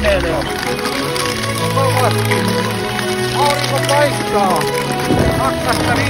kävelee. Kovasti. Aurinko paistaa. Pakkasta.